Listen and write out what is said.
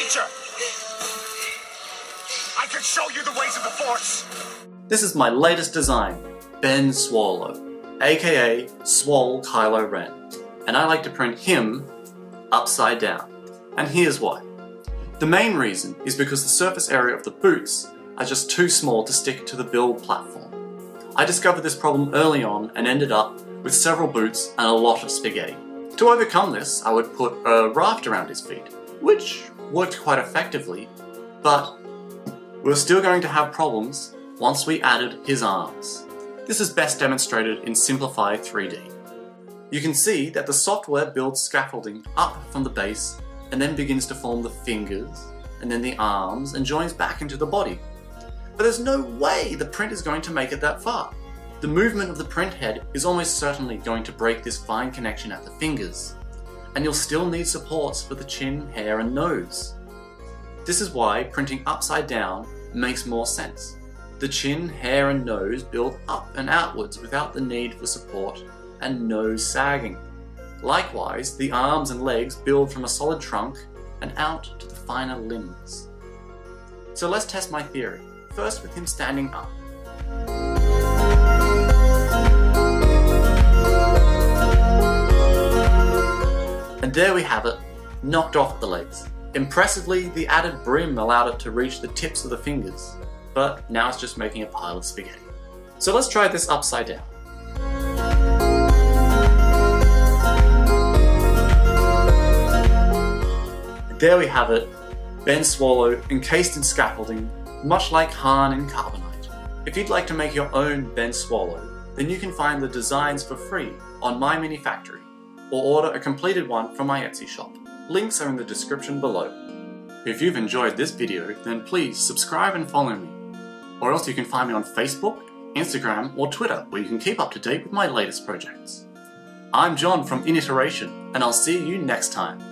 teacher. I can show you the ways of the Force. This is my latest design, Ben Swolo, aka Swole Kylo Ren, and I like to print him upside down. And here's why. The main reason is because the surface area of the boots are just too small to stick to the build platform. I discovered this problem early on and ended up with several boots and a lot of spaghetti. To overcome this, I would put a raft around his feet, which worked quite effectively, but we were still going to have problems once we added his arms. This is best demonstrated in Simplify 3D. You can see that the software builds scaffolding up from the base and then begins to form the fingers and then the arms and joins back into the body. But there's no way the print is going to make it that far. The movement of the print head is almost certainly going to break this fine connection at the fingers, and you'll still need supports for the chin, hair and nose. This is why printing upside down makes more sense. The chin, hair and nose build up and outwards without the need for support and no sagging. Likewise, the arms and legs build from a solid trunk and out to the finer limbs. So let's test my theory, first with him standing up. And there we have it, knocked off the legs. Impressively, the added brim allowed it to reach the tips of the fingers, but now it's just making a pile of spaghetti. So let's try this upside down. There we have it, Ben Swolo encased in scaffolding, much like Han in Carbonite. If you'd like to make your own Ben Swolo, then you can find the designs for free on My Mini Factory, or order a completed one from my Etsy shop. Links are in the description below. If you've enjoyed this video, then please subscribe and follow me. Or else you can find me on Facebook, Instagram, or Twitter, where you can keep up to date with my latest projects. I'm John from InIteration, and I'll see you next time.